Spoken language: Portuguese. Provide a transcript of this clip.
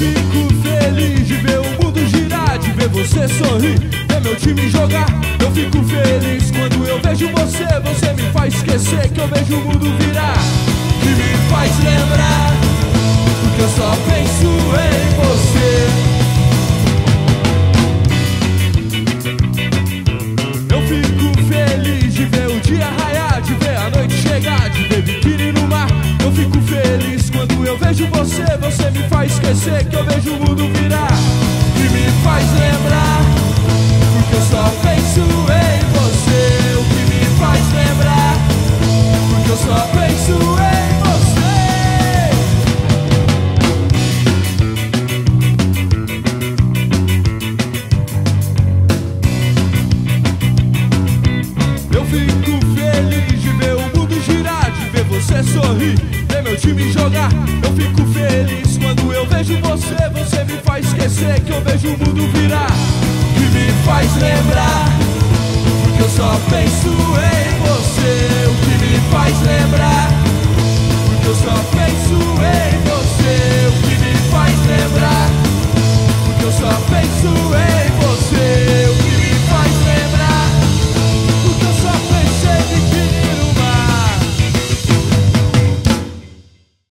fico feliz de ver o mundo girar, de ver você sorrir, ver meu time jogar. Eu fico feliz quando eu vejo você, você me faz esquecer que eu vejo o mundo virar. Que eu vejo o mundo virar. Que me faz lembrar, porque eu só penso em você. O que me faz lembrar, porque eu só penso em você. Eu fico feliz de ver o mundo girar, de ver você sorrir, meu time jogar. Eu fico feliz quando eu vejo você. Você me faz esquecer que eu vejo o mundo virar. Que me faz lembrar, que eu só penso em você.